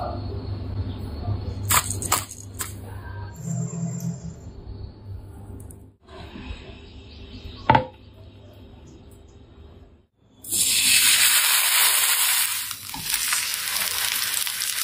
Amén.